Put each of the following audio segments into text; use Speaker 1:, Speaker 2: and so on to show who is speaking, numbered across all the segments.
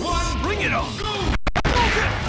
Speaker 1: One, bring it on! Go! Go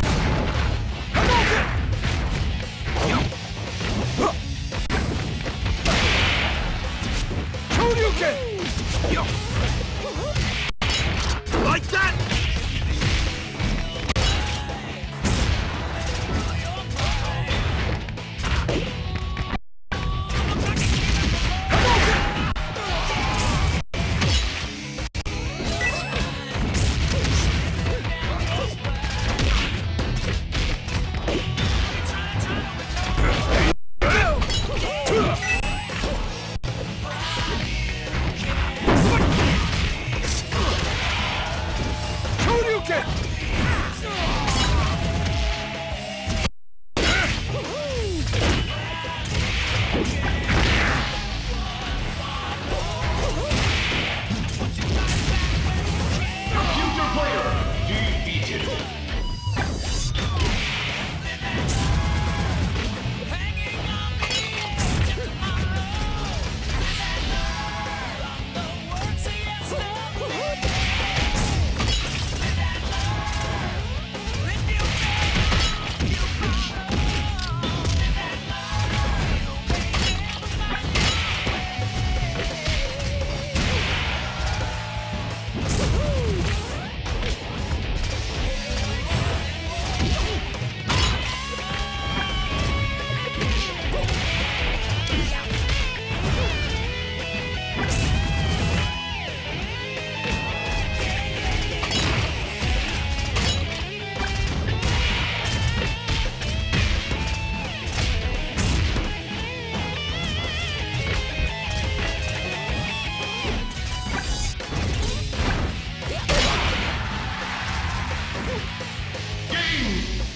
Speaker 1: Game.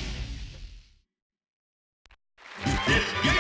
Speaker 1: This